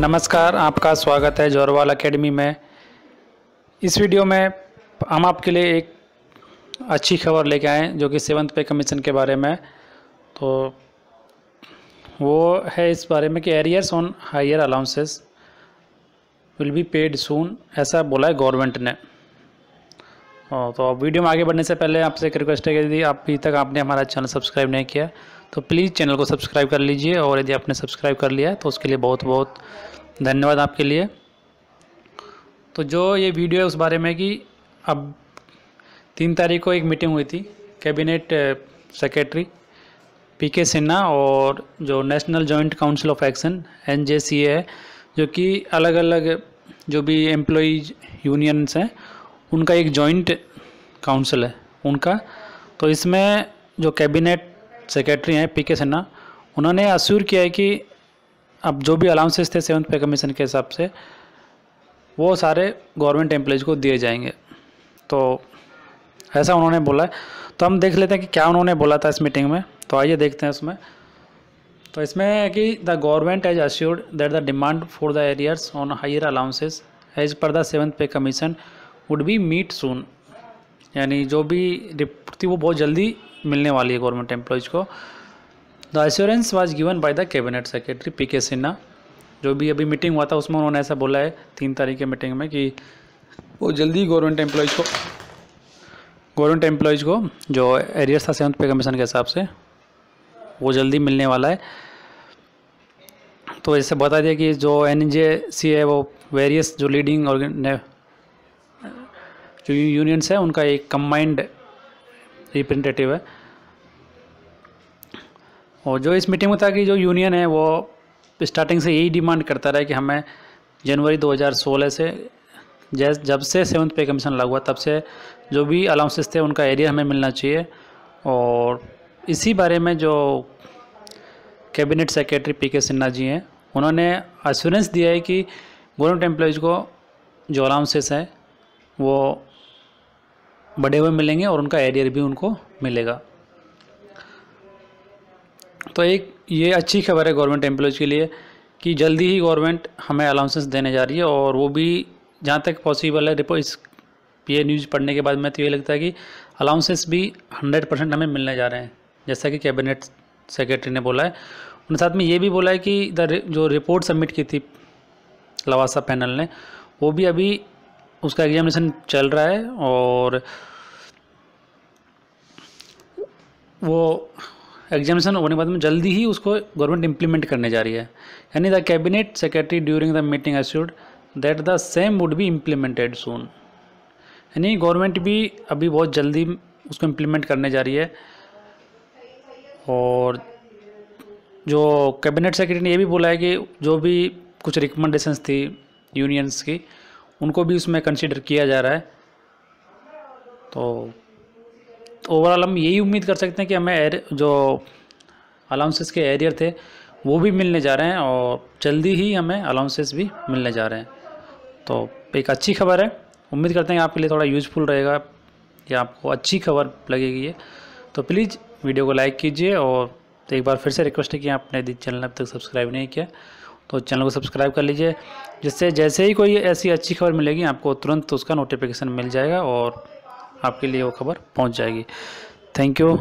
नमस्कार, आपका स्वागत है जोरवाल एकेडमी में। इस वीडियो में हम आपके लिए एक अच्छी खबर लेके आए जो कि सेवन्थ पे कमीशन के बारे में। तो वो है इस बारे में कि arrears on higher allowances will be paid soon ऐसा बोला है गवर्नमेंट ने। तो वीडियो में आगे बढ़ने से पहले आपसे एक रिक्वेस्ट है कि यदि अभी तक आपने हमारा चैनल सब्सक्राइब नहीं किया तो प्लीज़ चैनल को सब्सक्राइब कर लीजिए और यदि आपने सब्सक्राइब कर लिया तो उसके लिए बहुत बहुत धन्यवाद आपके लिए। तो जो ये वीडियो है उस बारे में कि अब तीन तारीख को एक मीटिंग हुई थी cabinet secretary P K Sinha और जो national joint council of action N है जो कि अलग अलग जो भी एम्प्लॉज यूनियंस हैं, उनका एक जॉइंट काउंसिल है, उनका। तो इसमें जो कैबिनेट सेक्रेटरी हैं पी के सिन्हा उन्होंने अश्योर किया है कि अब जो भी अलाउंसेस थे सेवन्थ पे कमीशन के हिसाब से, वो सारे गवर्नमेंट एम्प्लॉज को दिए जाएँगे। तो ऐसा उन्होंने बोला है। तो हम देख लेते हैं कि क्या उन्होंने बोला था इस मीटिंग में। तो आइए देखते हैं उसमें। तो इसमें है कि the government has assured that the demand for the arrears on higher allowances as per the seventh pay commission would be meet soon यानी जो भी रिपोर्ट थी वो बहुत जल्दी मिलने वाली है गवर्नमेंट एम्प्लॉयज़ को। The assurance was given by the cabinet secretary P K Sinha जो भी अभी मीटिंग हुआ था, उसमें उन्होंने ऐसा बोला है तीन तारीख के मीटिंग में कि वो जल्दी गवर्नमेंट एम्प्लॉयज़ को गवर्नमेंट एम्प्लॉयज़ को जो एरियर्स था सेवन्थ पे कमीशन के हिसाब से, वो जल्दी मिलने वाला है। तो जैसे बता दिया कि जो एनजेसी है, वो वेरियस जो लीडिंग जो यूनियंस है, उनका एक कम्बाइंड रिप्रेजेंटेटिव है। और जो इस मीटिंग में था कि जो यूनियन है, वो स्टार्टिंग से यही डिमांड करता रहा कि हमें जनवरी 2016 से जैस, जब से सेवन्थ पे कमीशन लागू हुआ, तब से जो भी अलाउंसेस थे, उनका एरिया हमें मिलना चाहिए। और इसी बारे में जो cabinet secretary P K Sinha ji हैं, उन्होंने अश्योरेंस दिया है कि गवर्नमेंट एम्प्लॉयज़ को जो अलाउंसेस हैं, वो बढ़े हुए मिलेंगे और उनका एरियर भी उनको मिलेगा। तो एक ये अच्छी खबर है गवर्नमेंट एम्प्लॉयज़ के लिए कि जल्दी ही गवर्नमेंट हमें अलाउंसेस देने जा रही है और वो भी जहाँ तक पॉसिबल है। रिपोर्ट इस ये न्यूज़ पढ़ने के बाद में तो ये लगता है कि अलाउंसेस भी हंड्रेड परसेंट हमें मिलने जा रहे हैं। जैसा कि कैबिनेट सेक्रेटरी ने बोला है। उन साथ में ये भी बोला है कि द जो रिपोर्ट सबमिट की थी लवासा पैनल ने, वो भी अभी उसका एग्जामिनेशन चल रहा है और वो एग्जामिनेशन होने के बाद में जल्दी ही उसको गवर्नमेंट इम्प्लीमेंट करने जा रही है। यानी the cabinet secretary during the meeting assured that the same would be implemented soon यानी गवर्नमेंट भी अभी बहुत जल्दी उसको इम्प्लीमेंट करने जा रही है। और जो कैबिनेट सेक्रेटरी ने ये भी बोला है कि जो भी कुछ रिकमेंडेशंस थी यूनियंस की उनको भी उसमें कंसिडर किया जा रहा है। तो ओवरऑल हम यही उम्मीद कर सकते हैं कि हमें एर जो अलाउंसेस के एरियर थे, वो भी मिलने जा रहे हैं और जल्दी ही हमें अलाउंसेस भी मिलने जा रहे हैं। तो एक अच्छी खबर है। उम्मीद करते हैं आपके लिए थोड़ा यूज़फुल रहेगा, या आपको अच्छी खबर लगेगी ये। तो प्लीज़ वीडियो को लाइक कीजिए और एक बार फिर से रिक्वेस्ट है कि आपने चैनल अब तक सब्सक्राइब नहीं किया। तो चैनल को सब्सक्राइब कर लीजिए, जिससे जैसे ही कोई ऐसी अच्छी खबर मिलेगी, आपको तुरंत उसका नोटिफिकेशन मिल जाएगा और आपके लिए वो खबर पहुँच जाएगी। Thank you